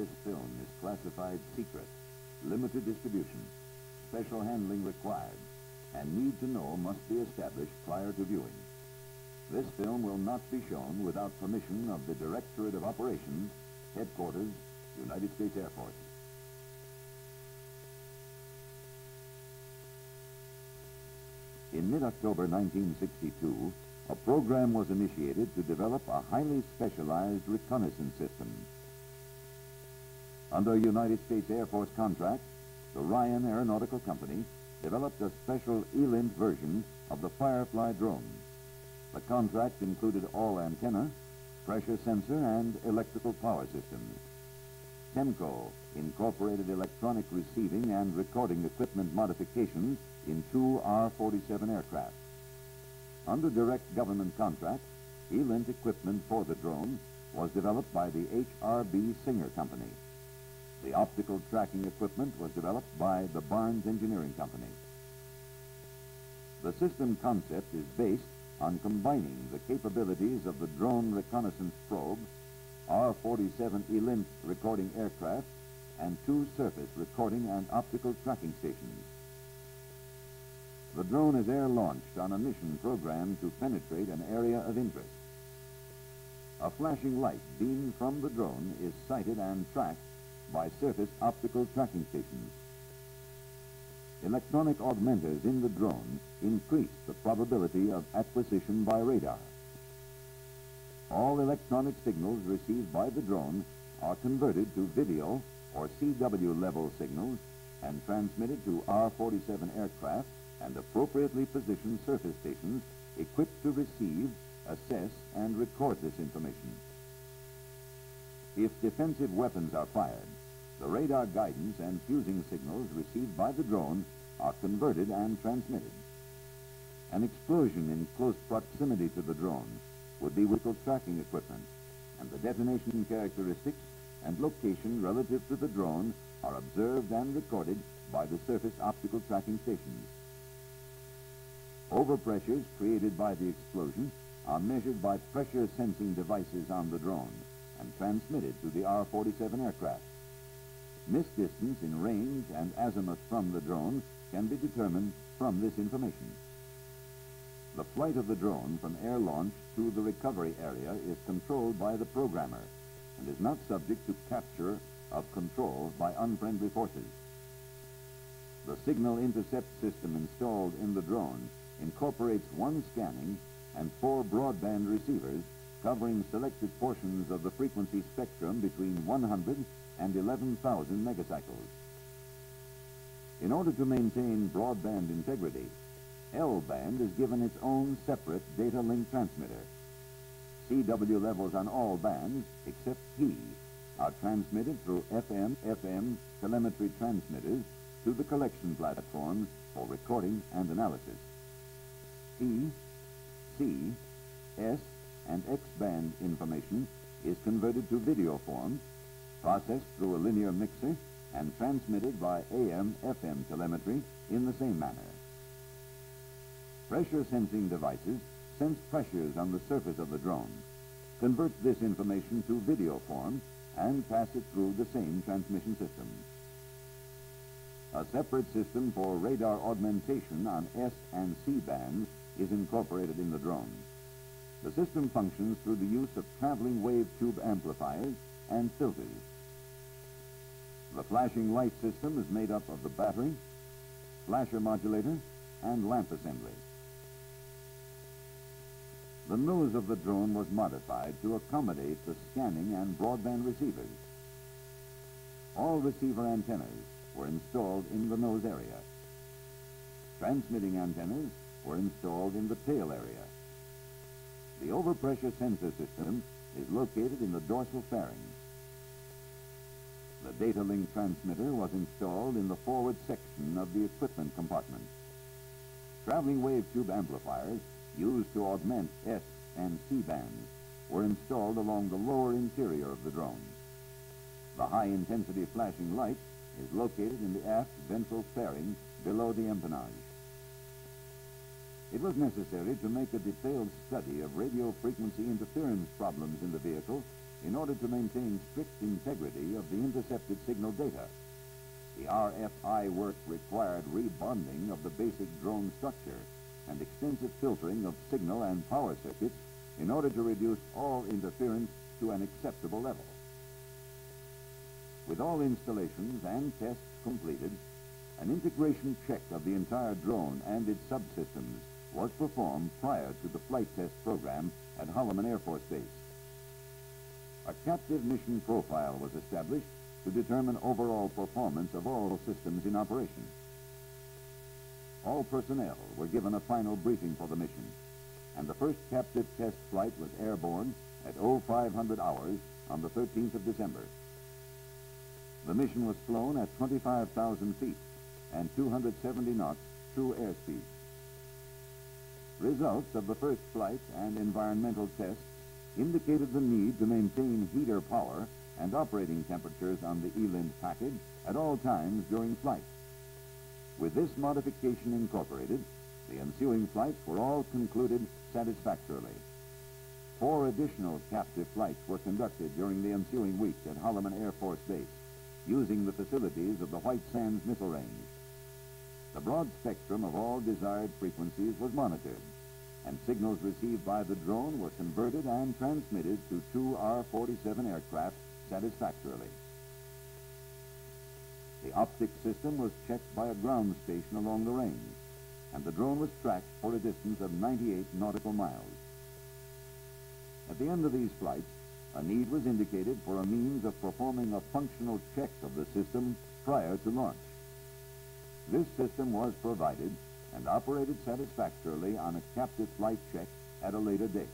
this film is classified secret, limited distribution, special handling required, and need to know must be established prior to viewing. This film will not be shown without permission of the Directorate of Operations, Headquarters, United States Air Force. In mid-October 1962, a program was initiated to develop a highly specialized reconnaissance system. Under United States Air Force contract, the Ryan Aeronautical Company developed a special ELINT version of the Firefly drone. The contract included all antenna, pressure sensor, and electrical power systems. Temco incorporated electronic receiving and recording equipment modifications in two R-47 aircraft. Under direct government contract, ELINT equipment for the drone was developed by the HRB Singer Company. The optical tracking equipment was developed by the Barnes Engineering Company. The system concept is based on combining the capabilities of the drone reconnaissance probe, R-47 ELINT recording aircraft, and two surface recording and optical tracking stations. The drone is air-launched on a mission program to penetrate an area of interest. A flashing light beamed from the drone is sighted and tracked by surface optical tracking stations. Electronic augmenters in the drone increase the probability of acquisition by radar. All electronic signals received by the drone are converted to video or CW level signals and transmitted to R-47 aircraft and appropriately positioned surface stations equipped to receive, assess, and record this information. If defensive weapons are fired, the radar guidance and fusing signals received by the drone are converted and transmitted. An explosion in close proximity to the drone would be vehicle tracking equipment, and the detonation characteristics and location relative to the drone are observed and recorded by the surface optical tracking stations. Overpressures created by the explosion are measured by pressure sensing devices on the drone and transmitted to the R-47 aircraft. Miss distance in range and azimuth from the drone can be determined from this information. The flight of the drone from air launch to the recovery area is controlled by the programmer and is not subject to capture of control by unfriendly forces. The signal intercept system installed in the drone incorporates one scanning and four broadband receivers covering selected portions of the frequency spectrum between 100 and 11,000 megacycles. In order to maintain broadband integrity, L-band is given its own separate data link transmitter. CW levels on all bands, except P, are transmitted through FM, FM telemetry transmitters to the collection platforms for recording and analysis. E, C, S, and X-band information is converted to video form, processed through a linear mixer, and transmitted by AM-FM telemetry in the same manner. Pressure sensing devices sense pressures on the surface of the drone, convert this information to video form, and pass it through the same transmission system. A separate system for radar augmentation on S and C bands is incorporated in the drone. The system functions through the use of traveling wave tube amplifiers and filters. The flashing light system is made up of the battery, flasher modulator, and lamp assembly. The nose of the drone was modified to accommodate the scanning and broadband receivers. All receiver antennas were installed in the nose area. Transmitting antennas were installed in the tail area. The overpressure sensor system is located in the dorsal fairing. The data link transmitter was installed in the forward section of the equipment compartment. Traveling wave tube amplifiers used to augment S and C bands were installed along the lower interior of the drone. The high-intensity flashing light is located in the aft ventral fairing below the empennage. It was necessary to make a detailed study of radio frequency interference problems in the vehicle in order to maintain strict integrity of the intercepted signal data. The RFI work required rebonding of the basic drone structure and extensive filtering of signal and power circuits in order to reduce all interference to an acceptable level. With all installations and tests completed, an integration check of the entire drone and its subsystems was performed prior to the flight test program at Holloman Air Force Base. A captive mission profile was established to determine overall performance of all systems in operation. All personnel were given a final briefing for the mission, and the first captive test flight was airborne at 0500 hours on the 13th of December. The mission was flown at 25,000 feet and 270 knots true airspeed. Results of the first flight and environmental tests indicated the need to maintain heater power and operating temperatures on the ELINT package at all times during flight. With this modification incorporated, the ensuing flights were all concluded satisfactorily. Four additional captive flights were conducted during the ensuing week at Holloman Air Force Base, using the facilities of the White Sands Missile Range. The broad spectrum of all desired frequencies was monitored, and signals received by the drone were converted and transmitted to two R-47 aircraft satisfactorily. The optic system was checked by a ground station along the range, and the drone was tracked for a distance of 98 nautical miles. At the end of these flights, a need was indicated for a means of performing a functional check of the system prior to launch. This system was provided and operated satisfactorily on a captive flight check at a later date.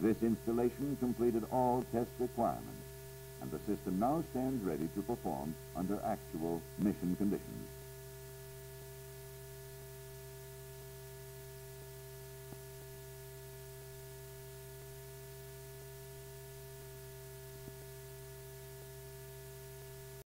This installation completed all test requirements, and the system now stands ready to perform under actual mission conditions.